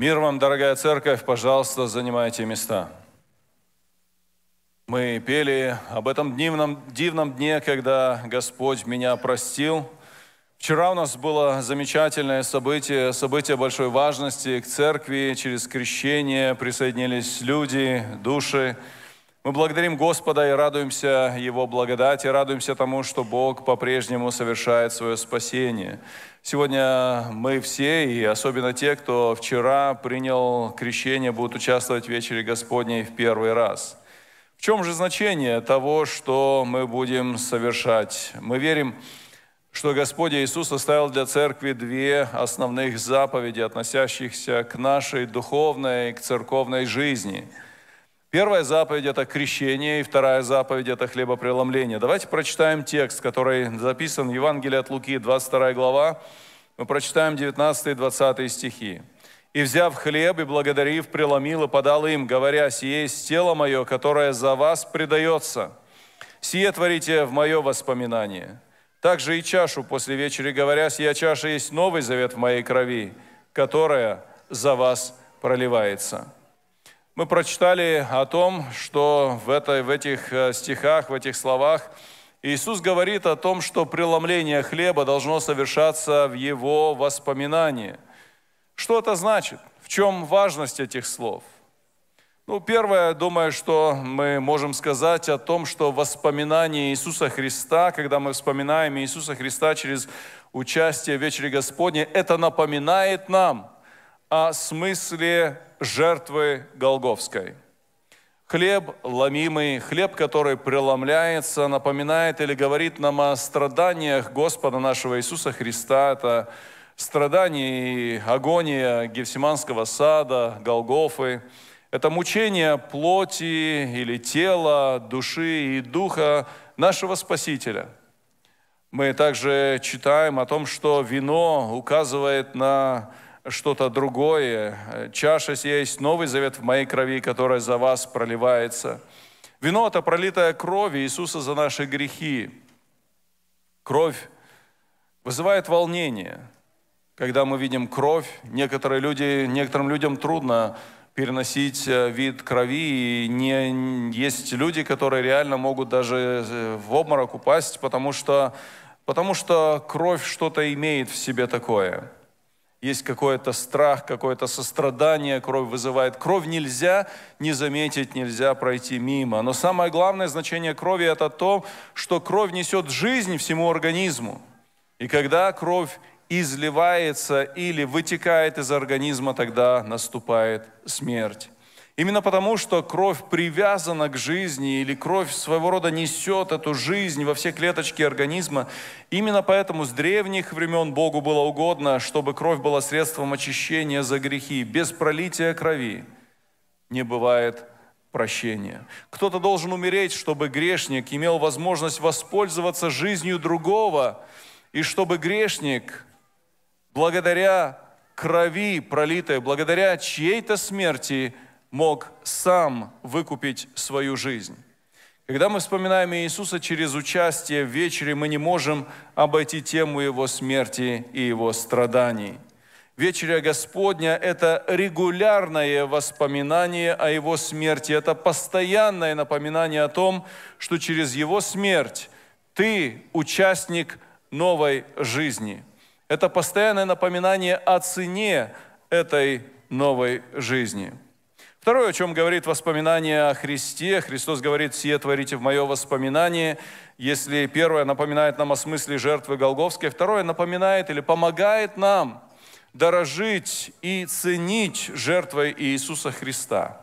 Мир вам, дорогая церковь, пожалуйста, занимайте места. Мы пели об этом дивном, дивном дне, когда Господь меня простил. Вчера у нас было замечательное событие, событие большой важности к церкви. Через крещение присоединились люди, души. Мы благодарим Господа и радуемся Его благодати, радуемся тому, что Бог по-прежнему совершает свое спасение. Сегодня мы все, и особенно те, кто вчера принял крещение, будут участвовать в вечере Господней в первый раз. В чем же значение того, что мы будем совершать? Мы верим, что Господь Иисус оставил для церкви две основных заповеди, относящихся к нашей духовной, к церковной жизни – Первая заповедь – это крещение, и вторая заповедь – это хлебопреломление. Давайте прочитаем текст, который записан в Евангелии от Луки, 22 глава. Мы прочитаем 19 и 20 стихи. «И, взяв хлеб и благодарив, преломил и подал им, говоря, «Сие есть тело мое, которое за вас предается. Сие творите в мое воспоминание». Также и чашу после вечери, говоря, «Сия чаша есть новый завет в моей крови, которая за вас проливается». Мы прочитали о том, что в, этой, в этих э, стихах, в этих словах Иисус говорит о том, что преломление хлеба должно совершаться в Его воспоминании. Что это значит? В чем важность этих слов? Ну, первое, думаю, что мы можем сказать о том, что воспоминание Иисуса Христа, когда мы вспоминаем Иисуса Христа через участие в вечере Господней, это напоминает нам о смысле жертвы Голговской. Хлеб ломимый, хлеб, который преломляется, напоминает или говорит нам о страданиях Господа нашего Иисуса Христа. Это страдания и агония Гефсиманского сада, Голгофы. Это мучение плоти или тела, души и духа нашего Спасителя. Мы также читаем о том, что вино указывает на что-то другое. Чаша сия есть новый завет в моей крови, которая за вас проливается. Вино – это пролитая кровь Иисуса за наши грехи. Кровь вызывает волнение. Когда мы видим кровь, некоторые люди, некоторым людям трудно переносить э, вид крови, и не, есть люди, которые реально могут даже э, в обморок упасть, потому что, потому что кровь что-то имеет в себе такое – есть какой-то страх, какое-то сострадание, кровь вызывает. Кровь нельзя не заметить, нельзя пройти мимо. Но самое главное значение крови – это то, что кровь несет жизнь всему организму. И когда кровь изливается или вытекает из организма, тогда наступает смерть. Именно потому, что кровь привязана к жизни или кровь своего рода несет эту жизнь во все клеточки организма, именно поэтому с древних времен Богу было угодно, чтобы кровь была средством очищения за грехи. Без пролития крови не бывает прощения. Кто-то должен умереть, чтобы грешник имел возможность воспользоваться жизнью другого, и чтобы грешник, благодаря крови пролитой, благодаря чьей-то смерти – мог сам выкупить свою жизнь. Когда мы вспоминаем Иисуса через участие в вечере, мы не можем обойти тему Его смерти и Его страданий. Вечеря Господня – это регулярное воспоминание о Его смерти, это постоянное напоминание о том, что через Его смерть ты участник новой жизни. Это постоянное напоминание о цене этой новой жизни – Второе, о чем говорит воспоминание о Христе, Христос говорит, «Сие творите в мое воспоминание». Если первое напоминает нам о смысле жертвы Голговской, второе напоминает или помогает нам дорожить и ценить жертвой Иисуса Христа.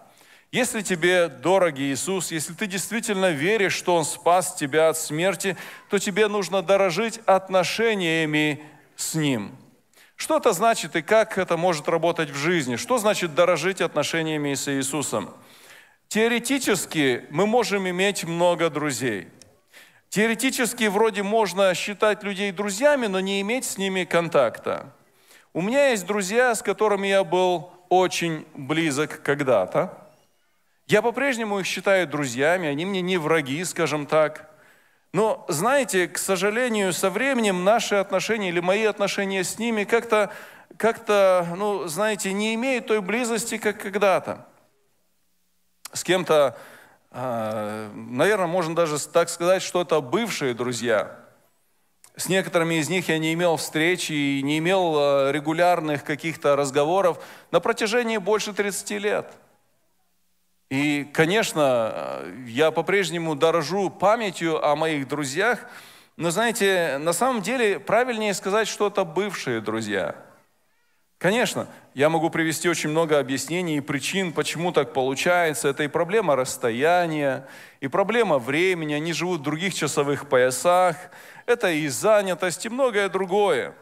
Если тебе дорог Иисус, если ты действительно веришь, что Он спас тебя от смерти, то тебе нужно дорожить отношениями с Ним – что это значит и как это может работать в жизни? Что значит дорожить отношениями с Иисусом? Теоретически мы можем иметь много друзей. Теоретически вроде можно считать людей друзьями, но не иметь с ними контакта. У меня есть друзья, с которыми я был очень близок когда-то. Я по-прежнему их считаю друзьями, они мне не враги, скажем так. Но, знаете, к сожалению, со временем наши отношения или мои отношения с ними как-то как-то, ну, знаете, не имеют той близости, как когда-то. С кем-то, а, наверное, можно даже так сказать, что это бывшие друзья. С некоторыми из них я не имел встречи и не имел а, регулярных каких-то разговоров на протяжении больше 30 лет. И, конечно, я по-прежнему дорожу памятью о моих друзьях, но, знаете, на самом деле правильнее сказать, что это бывшие друзья – Конечно, я могу привести очень много объяснений и причин, почему так получается. Это и проблема расстояния, и проблема времени. Они живут в других часовых поясах. Это и занятость, и многое другое.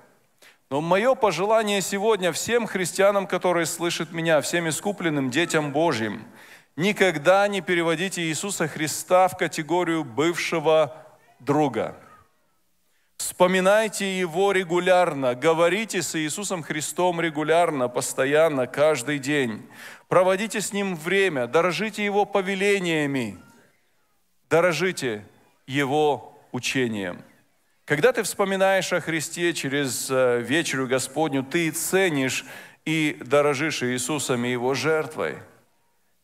Но мое пожелание сегодня всем христианам, которые слышат меня, всем искупленным детям Божьим, никогда не переводите Иисуса Христа в категорию бывшего друга – Вспоминайте Его регулярно, говорите с Иисусом Христом регулярно, постоянно, каждый день. Проводите с Ним время, дорожите Его повелениями, дорожите Его учением. Когда ты вспоминаешь о Христе через э, вечерю Господню, ты ценишь и дорожишь Иисусом и Его жертвой –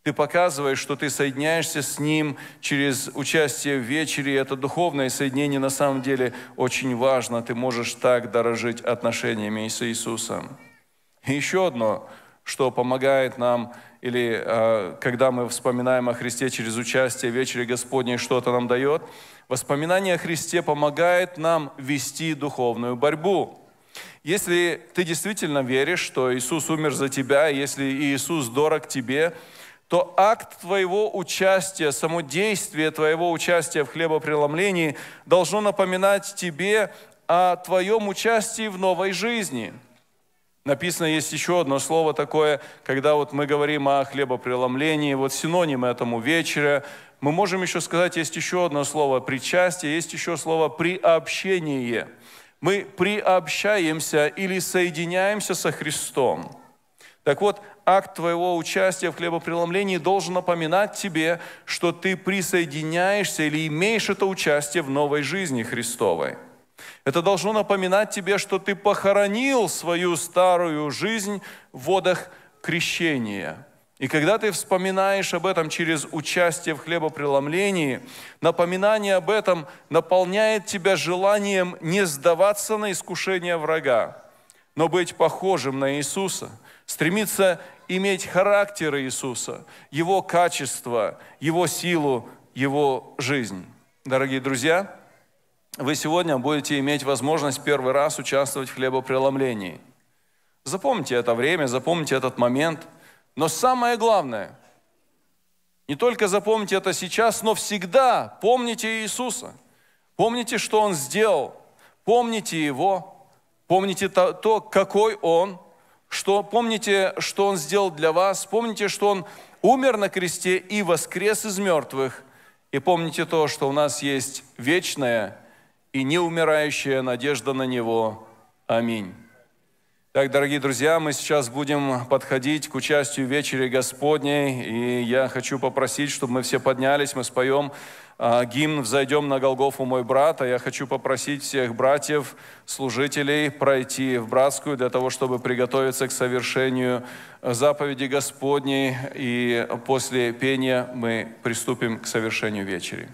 ты показываешь, что ты соединяешься с Ним через участие в вечере. Это духовное соединение на самом деле очень важно. Ты можешь так дорожить отношениями с Иисусом. И еще одно, что помогает нам, или э, когда мы вспоминаем о Христе через участие в вечере Господней, что это нам дает. Воспоминание о Христе помогает нам вести духовную борьбу. Если ты действительно веришь, что Иисус умер за тебя, если Иисус дорог тебе, то акт твоего участия, само действие твоего участия в хлебопреломлении должно напоминать тебе о твоем участии в новой жизни. Написано есть еще одно слово такое, когда вот мы говорим о хлебопреломлении, вот синоним этому вечера. Мы можем еще сказать, есть еще одно слово причастие, есть еще слово приобщение. Мы приобщаемся или соединяемся со Христом. Так вот, акт твоего участия в хлебопреломлении должен напоминать тебе, что ты присоединяешься или имеешь это участие в новой жизни Христовой. Это должно напоминать тебе, что ты похоронил свою старую жизнь в водах крещения. И когда ты вспоминаешь об этом через участие в хлебопреломлении, напоминание об этом наполняет тебя желанием не сдаваться на искушение врага, но быть похожим на Иисуса – стремится иметь характер Иисуса, Его качество, Его силу, Его жизнь. Дорогие друзья, вы сегодня будете иметь возможность первый раз участвовать в хлебопреломлении. Запомните это время, запомните этот момент. Но самое главное, не только запомните это сейчас, но всегда помните Иисуса. Помните, что Он сделал. Помните Его. Помните то какой Он – что помните, что Он сделал для вас, помните, что Он умер на кресте и воскрес из мертвых, и помните то, что у нас есть вечная и неумирающая надежда на Него. Аминь. Так, дорогие друзья, мы сейчас будем подходить к участию в вечере Господней, и я хочу попросить, чтобы мы все поднялись, мы споем а, гимн «Взойдем на Голгофу, мой брат», а я хочу попросить всех братьев, служителей пройти в братскую для того, чтобы приготовиться к совершению заповеди Господней, и после пения мы приступим к совершению вечери.